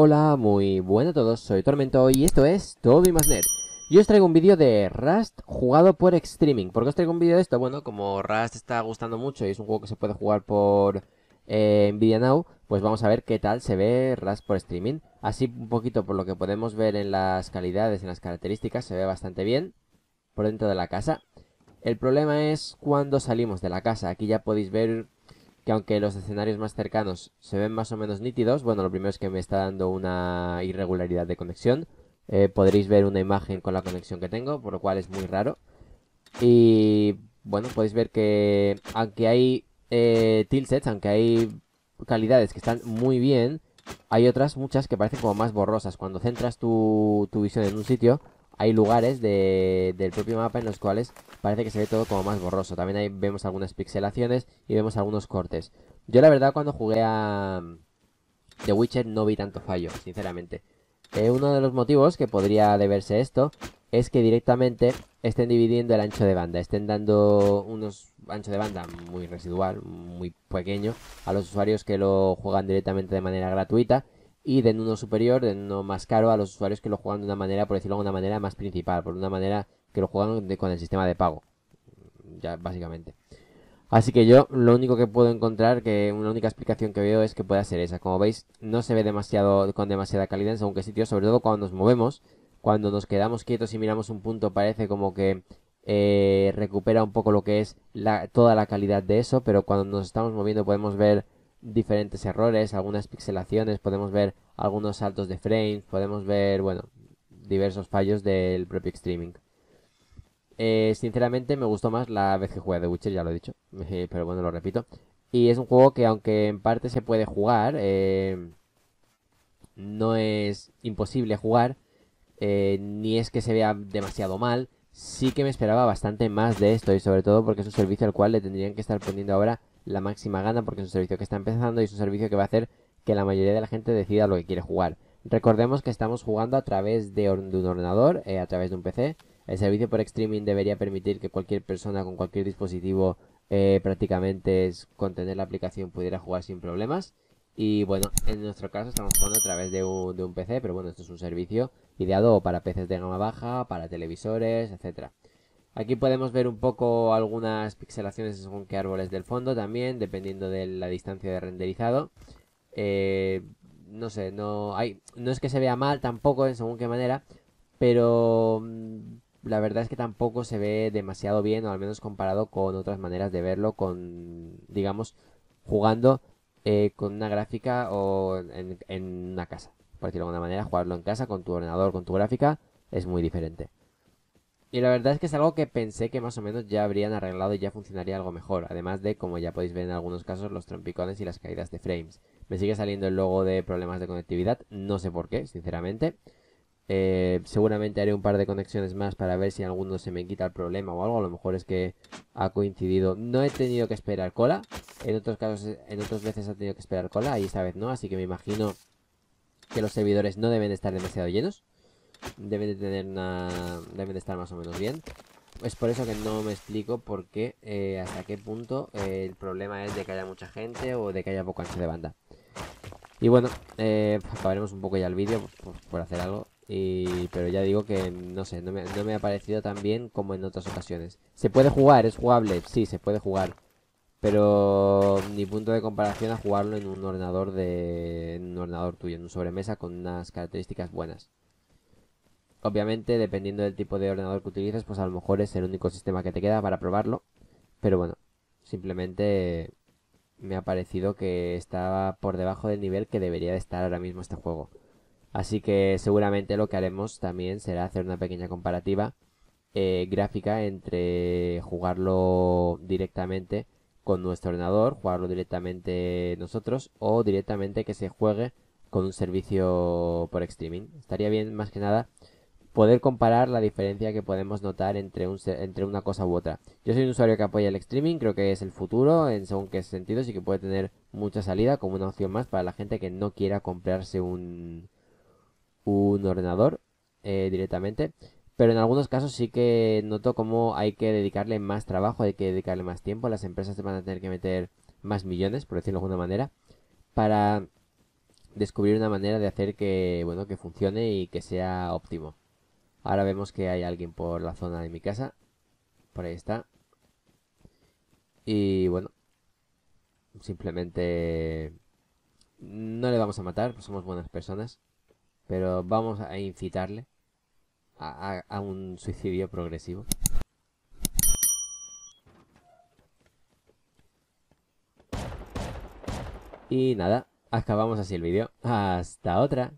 Hola, muy buenas a todos, soy Tormento y esto es Todo y Net. Yo os traigo un vídeo de Rust jugado por Extreming. ¿Por qué os traigo un vídeo de esto? Bueno, como Rust está gustando mucho y es un juego que se puede jugar por eh, Nvidia Now, pues vamos a ver qué tal se ve Rust por streaming. Así un poquito por lo que podemos ver en las calidades, en las características, se ve bastante bien por dentro de la casa. El problema es cuando salimos de la casa. Aquí ya podéis ver que aunque los escenarios más cercanos se ven más o menos nítidos, bueno, lo primero es que me está dando una irregularidad de conexión. Eh, podréis ver una imagen con la conexión que tengo, por lo cual es muy raro. Y bueno, podéis ver que aunque hay eh, tilsets, aunque hay calidades que están muy bien, hay otras muchas que parecen como más borrosas. Cuando centras tu, tu visión en un sitio, hay lugares del propio mapa en los cuales parece que se ve todo como más borroso. También ahí vemos algunas pixelaciones y vemos algunos cortes. Yo la verdad cuando jugué a The Witcher no vi tanto fallo, sinceramente. Eh, uno de los motivos que podría deberse esto es que directamente estén dividiendo el ancho de banda, estén dando unos ancho de banda muy residual, muy pequeño a los usuarios que lo juegan directamente de manera gratuita y den uno superior, den uno más caro a los usuarios que lo juegan de una manera, por decirlo de una manera más principal, por una manera que lo juegan con el sistema de pago. Ya, básicamente. Así que yo lo único que puedo encontrar, que una única explicación que veo es que pueda ser esa. Como veis, no se ve demasiado con demasiada calidad en según qué sitio, sobre todo cuando nos movemos. Cuando nos quedamos quietos y miramos un punto parece como que eh, recupera un poco lo que es toda la calidad de eso, pero cuando nos estamos moviendo podemos ver diferentes errores, algunas pixelaciones, podemos ver algunos saltos de frames, podemos ver, bueno, diversos fallos del propio streaming. Eh, sinceramente me gustó más la vez que jugué The Witcher, ya lo he dicho, pero bueno, lo repito. Y es un juego que aunque en parte se puede jugar, eh, no es imposible jugar, eh, ni es que se vea demasiado mal, sí que me esperaba bastante más de esto y sobre todo porque es un servicio al cual le tendrían que estar poniendo ahora la máxima gana porque es un servicio que está empezando y es un servicio que va a hacer que la mayoría de la gente decida lo que quiere jugar. Recordemos que estamos jugando a través de, un ordenador, eh, a través de un PC. El servicio por streaming debería permitir que cualquier persona con cualquier dispositivo eh, prácticamente con tener la aplicación pudiera jugar sin problemas. Y bueno, en nuestro caso estamos jugando a través de un, de un PC, pero bueno, esto es un servicio ideado para PCs de gama baja, para televisores, etcétera. Aquí podemos ver un poco algunas pixelaciones según qué árboles del fondo también, dependiendo de la distancia de renderizado. Eh, no sé, no hay, no es que se vea mal tampoco en según qué manera, pero mm, la verdad es que tampoco se ve demasiado bien, o al menos comparado con otras maneras de verlo, con, digamos, jugando eh, con una gráfica o en, en una casa. Por decirlo de alguna manera, jugarlo en casa con tu ordenador, con tu gráfica, es muy diferente. Y la verdad es que es algo que pensé que más o menos ya habrían arreglado y ya funcionaría algo mejor. Además de, como ya podéis ver en algunos casos, los trompicones y las caídas de frames. Me sigue saliendo el logo de problemas de conectividad, no sé por qué, sinceramente. Eh, seguramente haré un par de conexiones más para ver si alguno se me quita el problema o algo. A lo mejor es que ha coincidido. No he tenido que esperar cola. En otros casos, en otras veces he tenido que esperar cola y esta vez no. Así que me imagino que los servidores no deben estar demasiado llenos deben de tener una... deben de estar más o menos bien. Es por eso que no me explico por qué, eh, hasta qué punto eh, el problema es de que haya mucha gente o de que haya poco ancho de banda. Y bueno, eh, acabaremos un poco ya el vídeo por, hacer algo. Y, pero ya digo que no sé, no me, no me ha parecido tan bien como en otras ocasiones. ¿Se puede jugar? ¿Es jugable? Sí, se puede jugar. Pero ni punto de comparación a jugarlo en un ordenador de en un ordenador tuyo, en un sobremesa con unas características buenas. Obviamente, dependiendo del tipo de ordenador que utilices, pues a lo mejor es el único sistema que te queda para probarlo. Pero bueno, simplemente me ha parecido que estaba por debajo del nivel que debería de estar ahora mismo este juego. Así que seguramente lo que haremos también será hacer una pequeña comparativa eh, gráfica entre jugarlo directamente con nuestro ordenador, jugarlo directamente nosotros o directamente que se juegue con un servicio por streaming. Estaría bien más que nada poder comparar la diferencia que podemos notar entre, un, entre una cosa u otra. Yo soy un usuario que apoya el streaming, creo que es el futuro en según qué sentidos y que puede tener mucha salida como una opción más para la gente que no quiera comprarse un, ordenador eh, directamente. Pero en algunos casos sí que noto como hay que dedicarle más trabajo, hay que dedicarle más tiempo. Las empresas van a tener que meter más millones, por decirlo de alguna manera, para descubrir una manera de hacer que, bueno, que funcione y que sea óptimo. Ahora vemos que hay alguien por la zona de mi casa. Por ahí está. Y bueno, simplemente no le vamos a matar, somos buenas personas. Pero vamos a incitarle a un suicidio progresivo. Y nada, acabamos así el vídeo. Hasta otra.